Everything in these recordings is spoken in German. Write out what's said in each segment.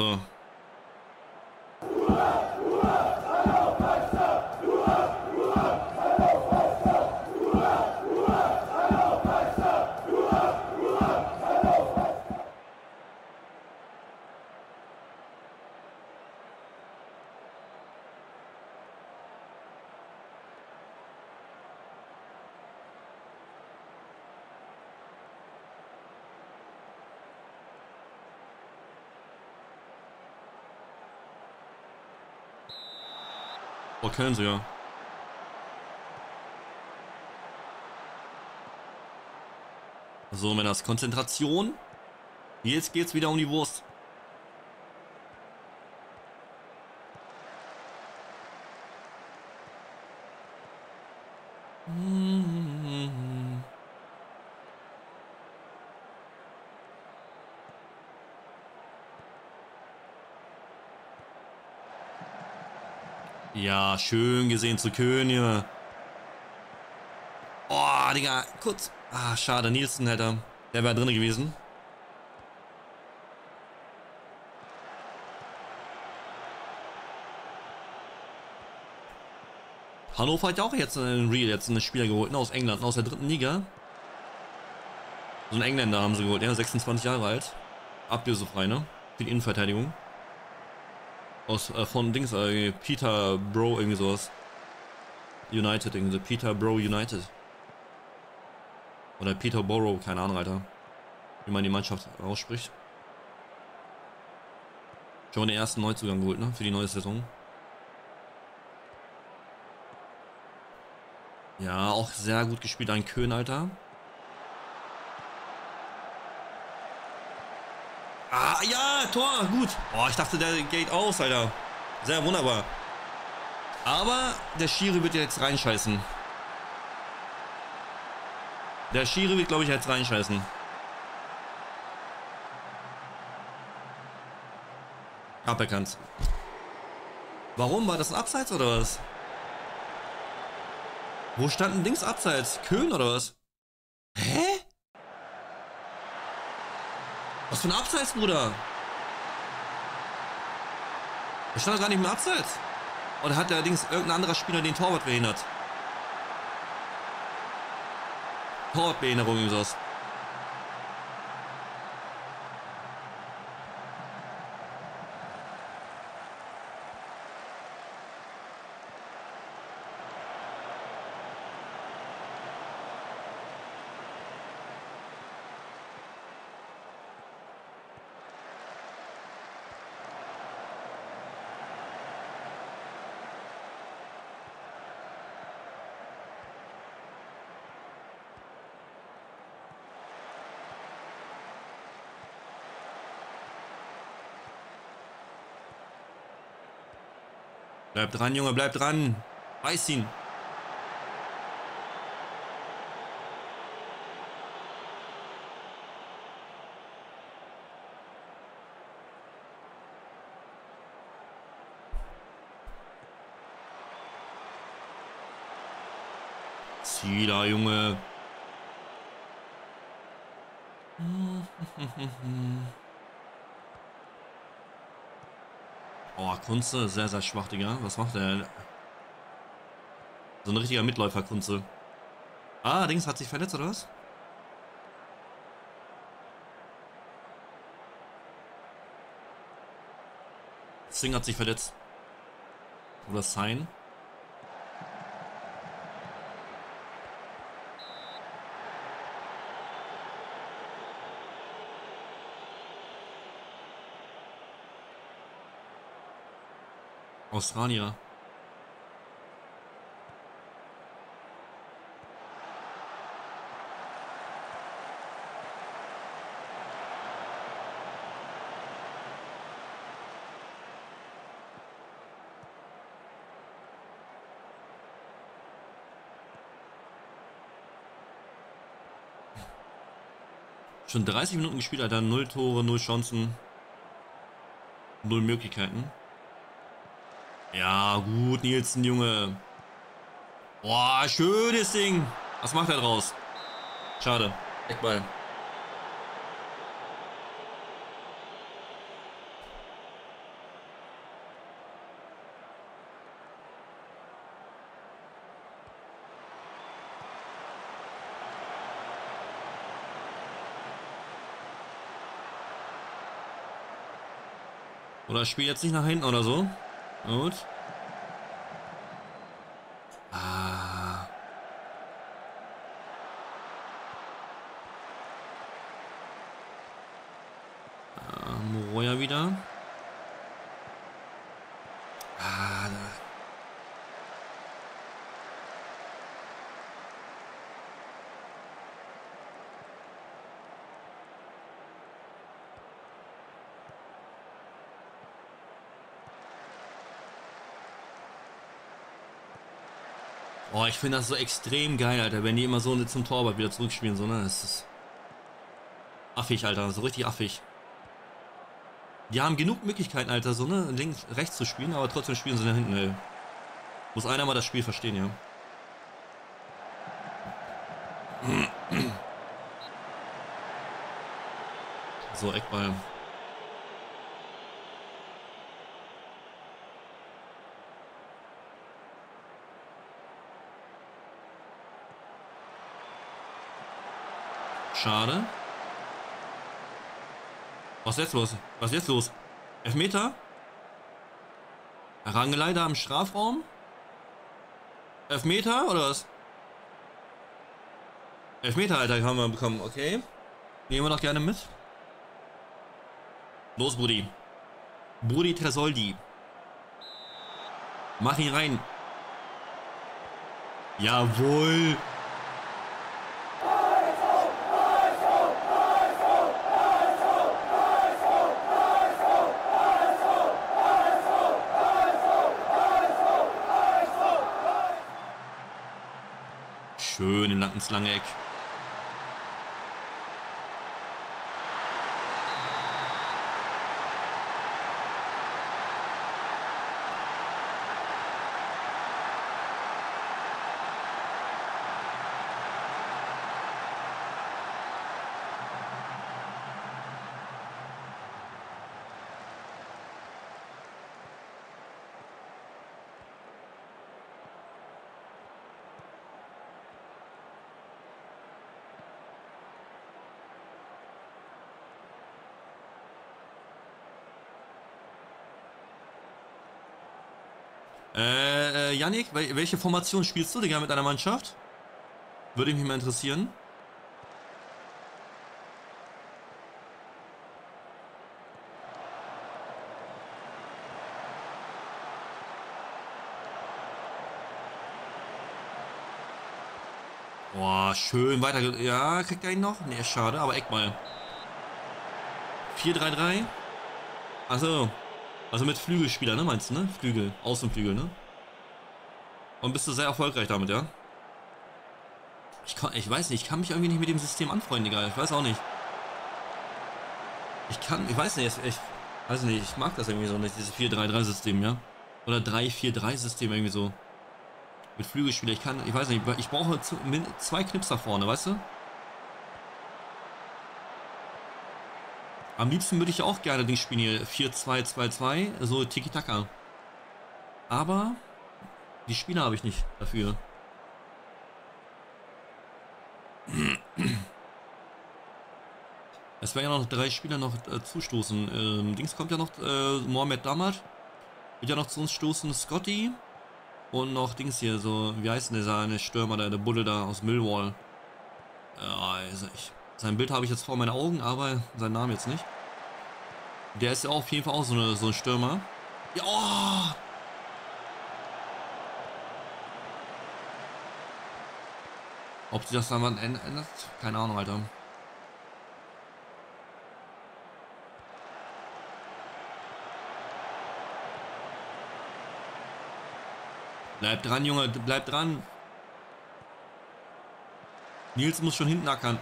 So. Oh, können sie ja. So, Männers, Konzentration. Jetzt geht's wieder um die Wurst. Ja, schön gesehen zu König. Oh, Digga, kurz. Ah, schade, Nielsen hätte. Der wäre drin gewesen. Hannover hat ja auch jetzt einen Real, jetzt einen Spieler geholt, ne, aus England, aus der dritten Liga. So einen Engländer haben sie geholt, ja, 26 Jahre alt. Ablösefrei, ne? Für die Innenverteidigung. Aus, äh, von Dings, äh, Peter Bro, irgendwie sowas. United, irgendwie. Peter Bro United. Oder Peter Borough, keine Ahnung, Alter. Wie man die Mannschaft ausspricht. Schon den ersten Neuzugang geholt, ne? Für die neue Saison. Ja, auch sehr gut gespielt, ein Köhn, Alter. Ah, ja, Tor, gut. Oh, ich dachte, der geht aus, Alter. Sehr wunderbar. Aber der Schiri wird jetzt reinscheißen. Der Schiri wird, glaube ich, jetzt reinscheißen. Aberkannt. Warum? War das ein Abseits oder was? Wo standen Dings Abseits? Köln oder was? Hä? Was für ein Abseits, Bruder? Er stand gar nicht im Abseits. Oder hat allerdings irgendein anderer Spieler den Torwart behindert? Torwartbehinderung irgendwie sowas. Bleib dran, Junge, bleib dran. Reiß ihn. Zieh da, Junge. Kunze, sehr, sehr schwach, Digga. Was macht der? So ein richtiger Mitläufer, Kunze. Ah, Dings hat sich verletzt, oder was? Sing hat sich verletzt. Oder Sign. Australier. Schon 30 Minuten gespielt, Alter. Null Tore, null Chancen. Null Möglichkeiten. Ja, gut, Nielsen, Junge. Boah, schönes Ding. Was macht er draus? Schade. Eckball. Oder spielt jetzt nicht nach hinten oder so? Gut. Ah. ah Moroja wieder. Ah, da. Oh, ich finde das so extrem geil, Alter, wenn die immer so zum Torwart wieder zurückspielen, so, ne? Das ist affig, Alter, so richtig affig. Die haben genug Möglichkeiten, Alter, so, ne? Links, rechts zu spielen, aber trotzdem spielen sie nach hinten, ey. Muss einer mal das Spiel verstehen, ja. So, Eckball. Schade. Was ist jetzt los? Was ist jetzt los? Elfmeter? Rangelei da im Strafraum? Elfmeter oder was? Elfmeter, Alter, haben wir bekommen. Okay. Nehmen wir doch gerne mit. Los, Brudi. Brudi Tresoldi. Mach ihn rein. Jawohl. Ins lange Eck. Äh, äh, Yannick, welche Formation spielst du, Digga, mit deiner Mannschaft? Würde mich mal interessieren. Boah, schön weiter. Ja, kriegt er ihn noch? Ne, schade, aber Eckball. 4-3-3. Also, also mit Flügelspieler, ne, meinst du, ne? Flügel, Außenflügel, ne? Und bist du sehr erfolgreich damit, ja? Ich, kann, ich weiß nicht, ich kann mich irgendwie nicht mit dem System anfreunden, egal. Ich weiß auch nicht. Ich kann, ich weiß nicht, ich, weiß nicht, ich mag das irgendwie so nicht, dieses 4-3-3-System, ja? Oder 3-4-3-System irgendwie so. Mit Flügelspieler, ich kann, ich weiß nicht, ich brauche zwei Knipser vorne, weißt du? Am liebsten würde ich auch gerne den spielen hier 4-2-2-2, so Tiki-Taka. Aber die Spieler habe ich nicht dafür. Es werden ja noch drei Spieler noch äh, zustoßen. Ähm, Dings kommt ja noch, äh, Mohamed Damat. Wird ja noch zu uns stoßen, Scotty. Und noch Dings hier, so, wie heißt denn der seine Stürmer, der, der Bulle da aus Millwall. Ja, also ich, sein Bild habe ich jetzt vor meinen Augen, aber seinen Namen jetzt nicht. Der ist ja auf jeden Fall auch so, eine, so ein Stürmer. Ja, oh! Ob sich das dann wann ändert? Keine Ahnung, Alter. Bleib dran, Junge, bleib dran. Nils muss schon hinten ackern.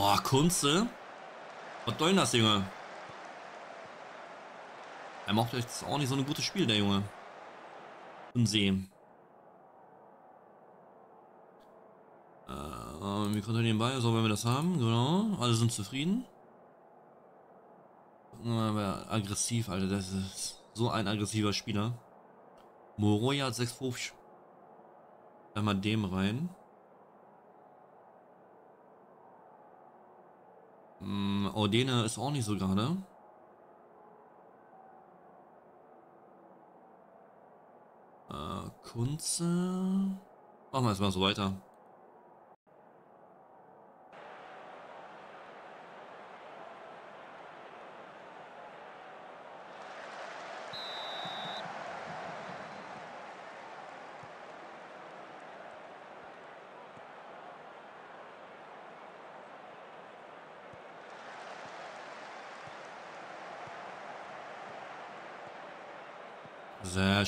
Boah, Kunze. Was soll das, Junge? Er macht jetzt auch nicht so ein gutes Spiel, der Junge. Und sehen. Äh, wir kontrollieren den so wenn wir das haben, genau. Alle sind zufrieden. Aber aggressiv, Alter, das ist so ein aggressiver Spieler. Moroja hat 6 Einmal dem rein. Hm, Ordene ist auch nicht so gerade. Äh, Kunze. Machen wir erstmal so weiter.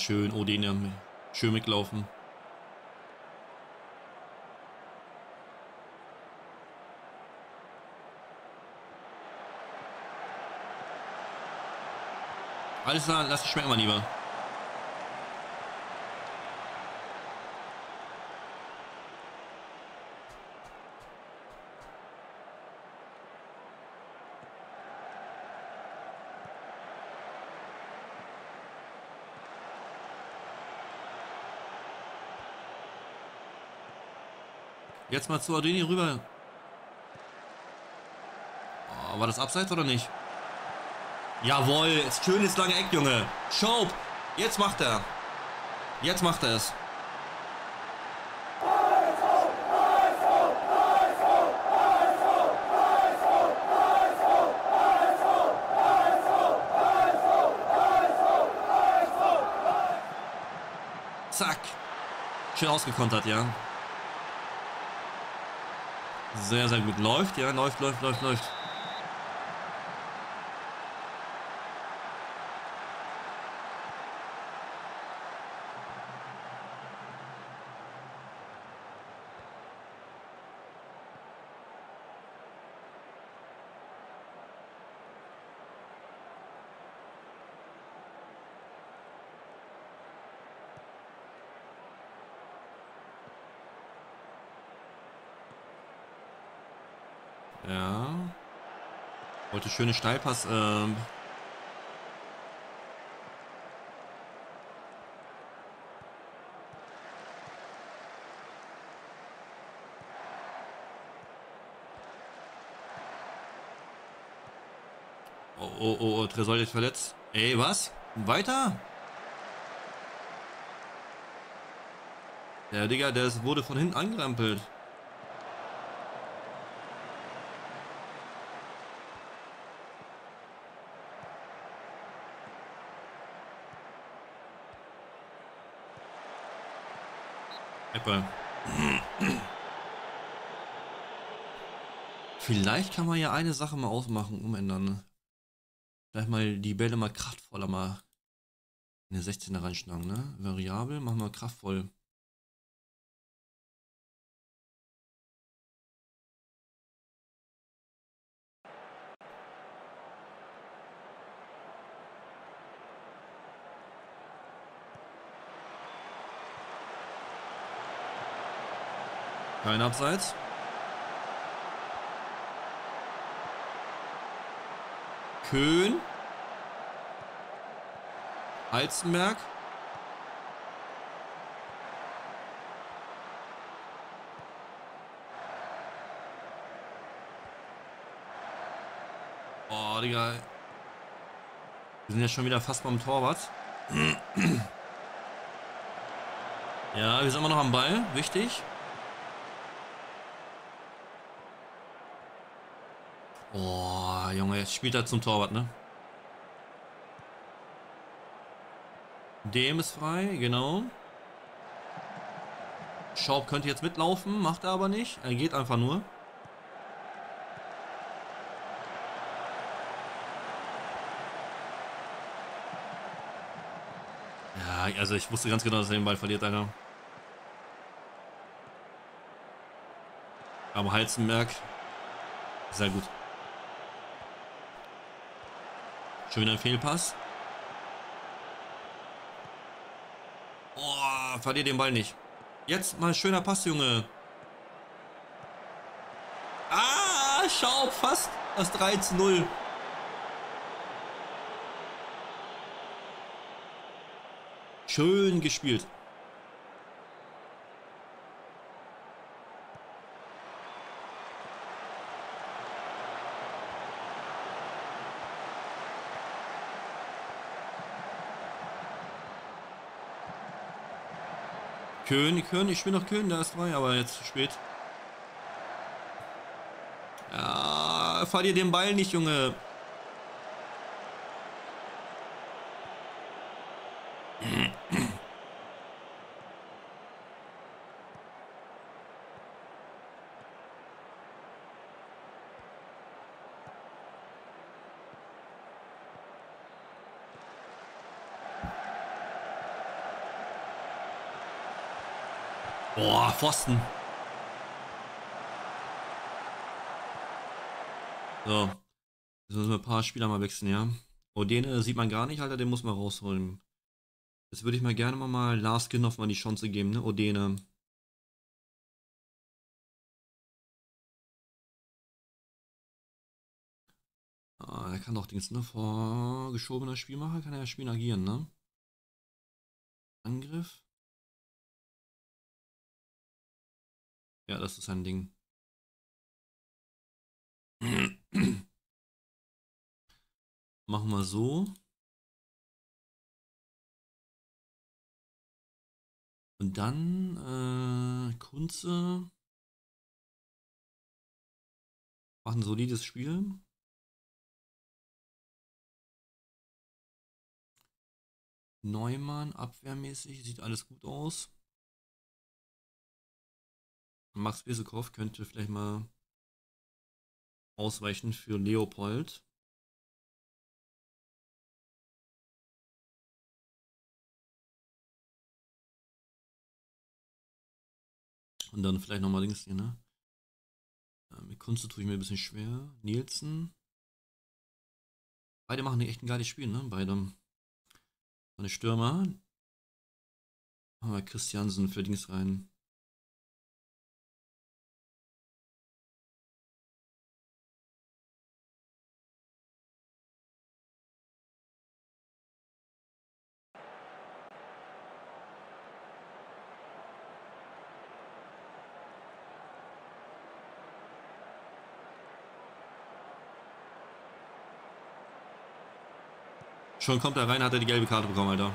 Schön, Odin, schön mitlaufen. Alles klar, lass es schmecken, mein Lieber. Jetzt mal zu Ardini rüber. Oh, war das abseits oder nicht? Jawohl, schönes lange Eck, Junge. Schaub, jetzt macht er. Jetzt macht er es. Zack. Schön ausgekontert, ja. Sehr, sehr gut. Läuft, ja, läuft, läuft, läuft, läuft. Schöne Steilpass. Ähm oh, oh, oh, oh, Tresor jetzt verletzt. Ey, was? Weiter? Der Digga, der wurde von hinten angerempelt. Eppe. Vielleicht kann man ja eine Sache mal ausmachen, umändern. Vielleicht mal die Bälle mal kraftvoller mal in der 16er reinschlagen, ne? Variabel, machen wir kraftvoll. Kein Abseits. Köhn. Halzenberg. Oh, Digga. Wir sind ja schon wieder fast beim Torwart. Ja, wir sind immer noch am Ball. Wichtig. Boah, Junge, jetzt spielt er zum Torwart, ne? Dem ist frei, genau. Schaub könnte jetzt mitlaufen, macht er aber nicht. Er geht einfach nur. Ja, also ich wusste ganz genau, dass er den Ball verliert, einer. Aber Heizenberg, sehr gut. Schöner Fehlpass. Oh, verlier den Ball nicht. Jetzt mal schöner Pass, Junge. schau, fast das 3 zu 0. Schön gespielt. König, König, ich bin noch König, da ist frei, aber jetzt zu spät. Ja, fahr dir den Ball nicht, Junge. Boah, Pfosten. So. Jetzt müssen wir ein paar Spieler mal wechseln, ja. Oh, den äh, sieht man gar nicht, Alter, den muss man rausholen. Jetzt würde ich mal gerne mal, mal Lars Ginhoff mal die Chance geben, ne? Odene. Ah, er kann doch Dings, ne? Vor geschobener Spielmacher kann er ja Spiel agieren, ne? Angriff. Ja, das ist ein Ding. Machen wir so. Und dann äh, Kunze. Macht ein solides Spiel. Neumann, abwehrmäßig, sieht alles gut aus. Max Besukow könnte vielleicht mal ausweichen für Leopold. Und dann vielleicht nochmal links hier, ne? Mit Kunst tue ich mir ein bisschen schwer. Nielsen. Beide machen echt ein geiles Spiel, ne? Beide. Meine Stürmer. Machen wir Christiansen für Dings rein. Schon kommt er rein, hat er die gelbe Karte bekommen, Alter.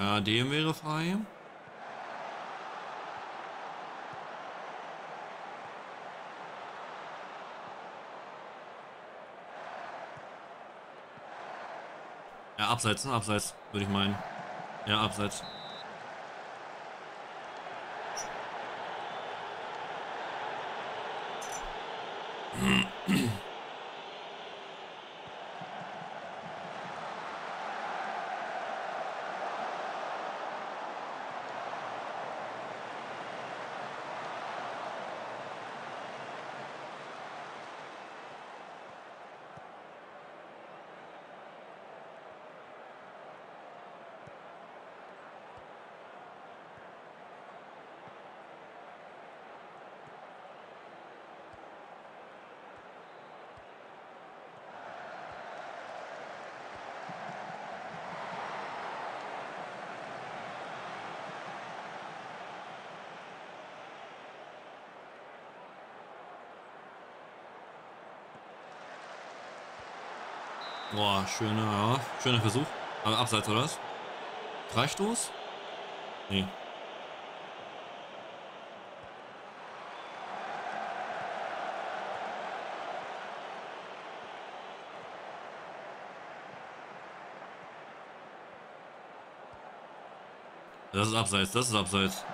Ja, dem wäre frei. Ja, abseits, ne? Abseits, würde ich meinen. Ja, abseits. Boah, schöner, ja. Schöner Versuch. Aber abseits, oder was? Freistoß? Nee. Das ist abseits, das ist abseits.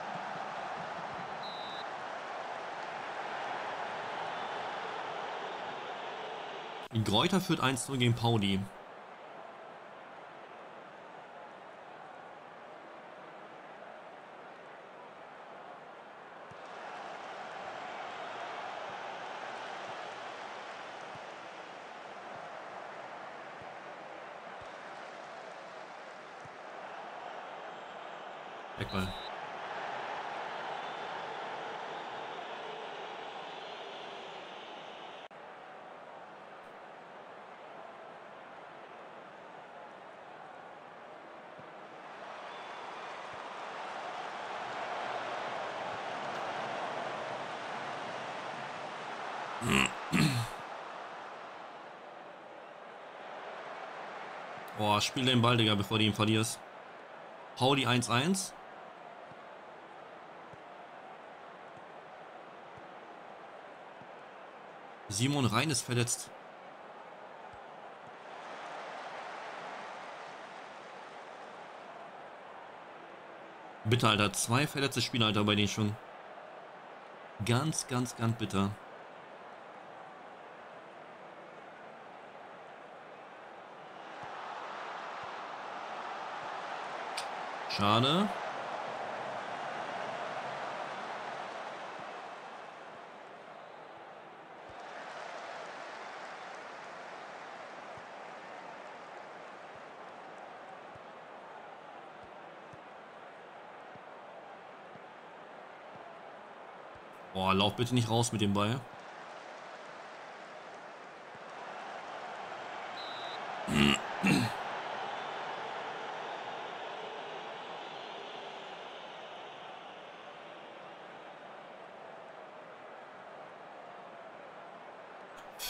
Gräuter führt 1-0 gegen Pauli. Eckball. Boah, spiel den Ball, Digga, bevor du ihn verlierst. Hau die 1-1. Simon Rhein ist verletzt. Bitte, Alter. Zwei verletzte Spieler, Alter, bei denen schon. Ganz, ganz, ganz bitter. Schade. Boah, lauf bitte nicht raus mit dem Ball.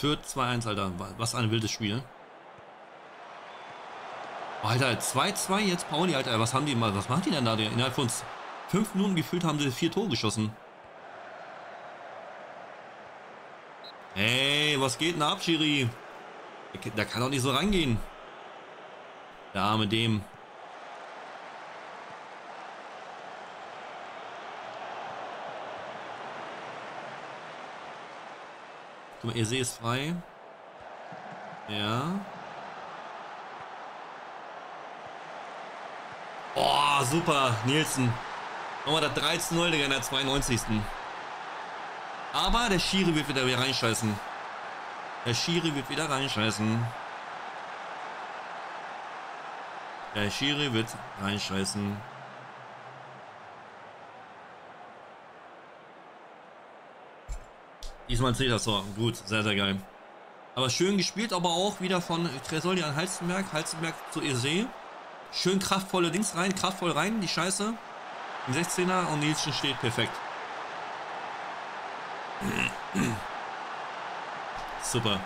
Für 2-1, Alter. Was ein wildes Spiel. Alter, 2-2 jetzt Pauli, Alter. Was haben die mal? Was machen die denn da? Innerhalb von 5 Minuten gefühlt haben sie vier Tore geschossen. Hey, was geht denn ab, Schiri? Der kann doch nicht so rangehen. Der arme dem. Guck mal, ihr seht es frei. Ja. Oh, super, Nielsen. Nochmal das 13-0, Digga, in der 92. Aber der Schiri wird wieder reinscheißen. Der Schiri wird wieder reinscheißen. Der Schiri wird reinscheißen. Diesmal zählt das so. Gut, sehr, sehr geil. Aber schön gespielt, aber auch wieder von Tresoldi an Halstenberg. Halstenberg zu Ese. Schön kraftvolle Dings rein, kraftvoll rein, die Scheiße. Ein 16er und Nielsen steht perfekt. Super.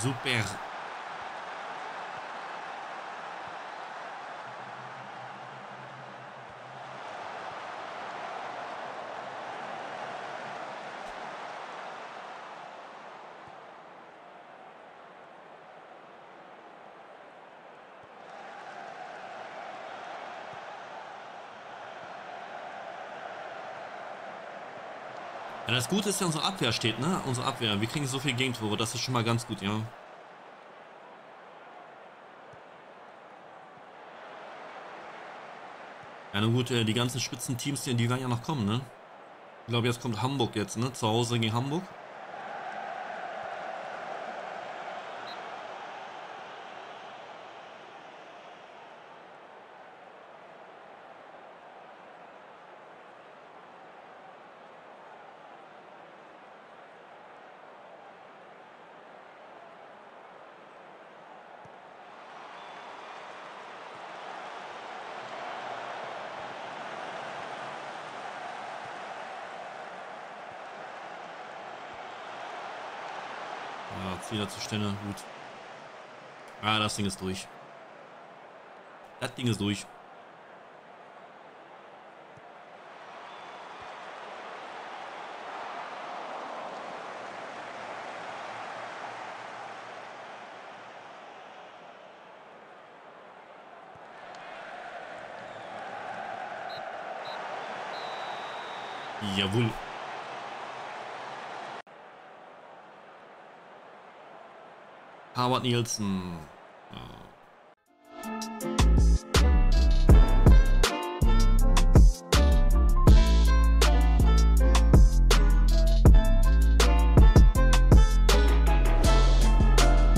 Super. Ja, das Gute ist ja, unsere Abwehr steht, ne? Unsere Abwehr. Wir kriegen so viel Gegentore. Das ist schon mal ganz gut, ja. Ja, nun gut, äh, die ganzen Spitzenteams, die werden ja noch kommen, ne? Ich glaube, jetzt kommt Hamburg jetzt, ne? Zu Hause gegen Hamburg. Ja, Zieler zur Stelle, gut. Ah, das Ding ist durch. Das Ding ist durch. Jawohl. Harvard Nielsen.